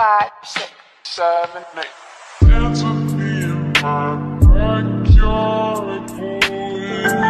five, six, seven, eight. Dance with me in my backyard, boy.